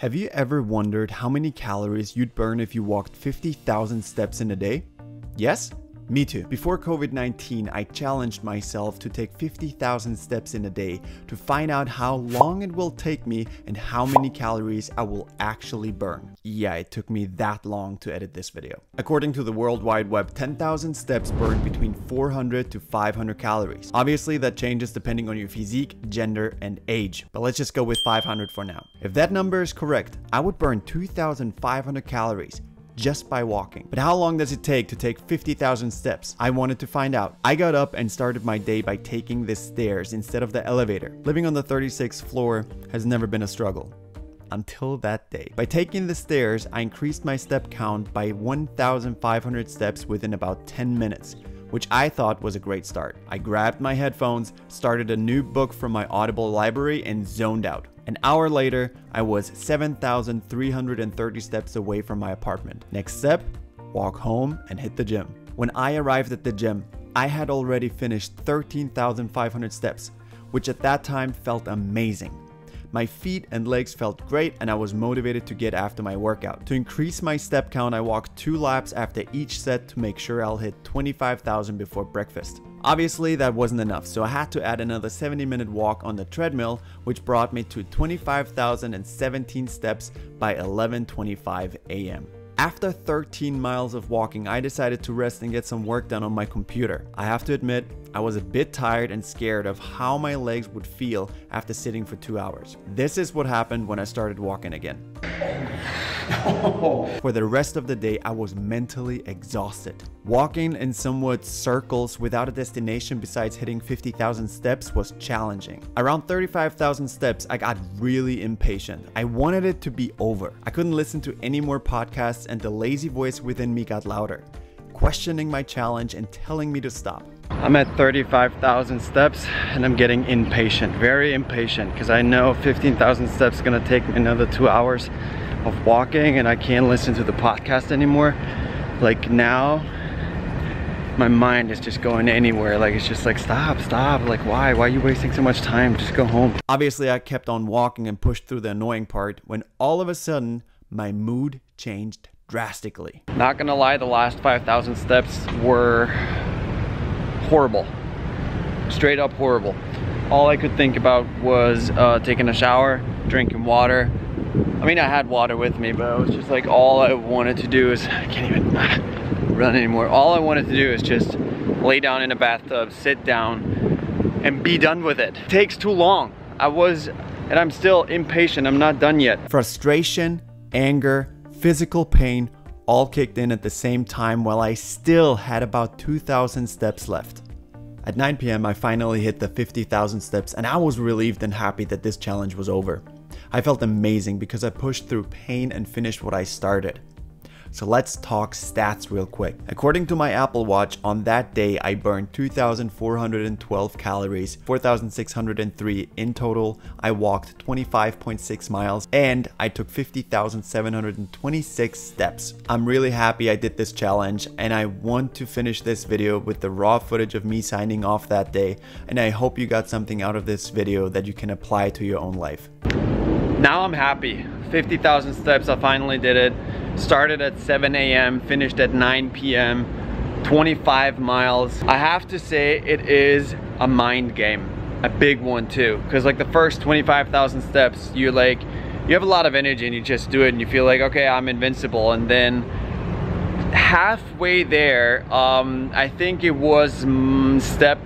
Have you ever wondered how many calories you'd burn if you walked 50,000 steps in a day? Yes? Me too. Before COVID 19, I challenged myself to take 50,000 steps in a day to find out how long it will take me and how many calories I will actually burn. Yeah, it took me that long to edit this video. According to the World Wide Web, 10,000 steps burn between 400 to 500 calories. Obviously, that changes depending on your physique, gender, and age, but let's just go with 500 for now. If that number is correct, I would burn 2,500 calories just by walking. But how long does it take to take 50,000 steps? I wanted to find out. I got up and started my day by taking the stairs instead of the elevator. Living on the 36th floor has never been a struggle until that day. By taking the stairs, I increased my step count by 1,500 steps within about 10 minutes, which I thought was a great start. I grabbed my headphones, started a new book from my Audible library, and zoned out. An hour later, I was 7,330 steps away from my apartment. Next step, walk home and hit the gym. When I arrived at the gym, I had already finished 13,500 steps, which at that time felt amazing. My feet and legs felt great and I was motivated to get after my workout. To increase my step count, I walked two laps after each set to make sure I'll hit 25,000 before breakfast. Obviously that wasn't enough, so I had to add another 70 minute walk on the treadmill, which brought me to 25,017 steps by 11.25 am. After 13 miles of walking, I decided to rest and get some work done on my computer. I have to admit, I was a bit tired and scared of how my legs would feel after sitting for two hours. This is what happened when I started walking again. For the rest of the day, I was mentally exhausted. Walking in somewhat circles without a destination besides hitting 50,000 steps was challenging. Around 35,000 steps, I got really impatient. I wanted it to be over. I couldn't listen to any more podcasts, and the lazy voice within me got louder, questioning my challenge and telling me to stop. I'm at 35,000 steps and I'm getting impatient, very impatient, because I know 15,000 steps is gonna take me another two hours of walking and I can't listen to the podcast anymore. Like now, my mind is just going anywhere. Like it's just like, stop, stop. Like why? Why are you wasting so much time? Just go home. Obviously I kept on walking and pushed through the annoying part when all of a sudden my mood changed drastically. Not gonna lie, the last 5,000 steps were horrible. Straight up horrible. All I could think about was uh, taking a shower, drinking water, I mean, I had water with me, but it was just like all I wanted to do is, I can't even run anymore. All I wanted to do is just lay down in a bathtub, sit down, and be done with it. it takes too long. I was, and I'm still impatient. I'm not done yet. Frustration, anger, physical pain, all kicked in at the same time while I still had about 2,000 steps left. At 9 p.m. I finally hit the 50,000 steps and I was relieved and happy that this challenge was over. I felt amazing because I pushed through pain and finished what I started. So let's talk stats real quick. According to my Apple Watch, on that day I burned 2,412 calories, 4,603 in total. I walked 25.6 miles and I took 50,726 steps. I'm really happy I did this challenge and I want to finish this video with the raw footage of me signing off that day and I hope you got something out of this video that you can apply to your own life. Now I'm happy. 50,000 steps, I finally did it. Started at 7 a.m., finished at 9 p.m., 25 miles. I have to say it is a mind game, a big one too. Cause like the first 25,000 steps, you're like, you have a lot of energy and you just do it and you feel like, okay, I'm invincible. And then halfway there, um, I think it was mm, step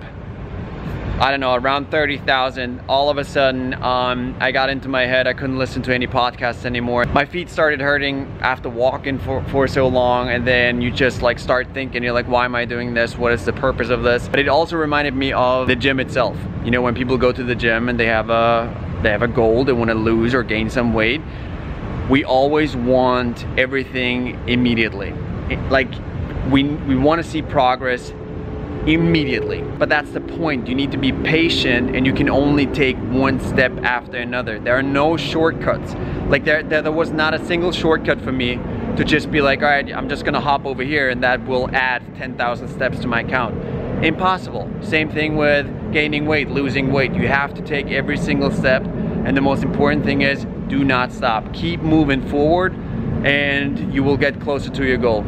I don't know, around 30,000, all of a sudden um, I got into my head, I couldn't listen to any podcasts anymore. My feet started hurting after walking for, for so long and then you just like start thinking, you're like, why am I doing this? What is the purpose of this? But it also reminded me of the gym itself. You know, when people go to the gym and they have a, they have a goal, they want to lose or gain some weight, we always want everything immediately. Like we, we want to see progress immediately. But that's the point. You need to be patient and you can only take one step after another. There are no shortcuts. Like there, there, there was not a single shortcut for me to just be like, all right, I'm just gonna hop over here and that will add 10,000 steps to my count. Impossible. Same thing with gaining weight, losing weight. You have to take every single step and the most important thing is do do not stop. Keep moving forward and you will get closer to your goal.